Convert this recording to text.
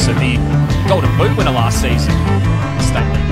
also the Golden Boot winner last season, Stanley.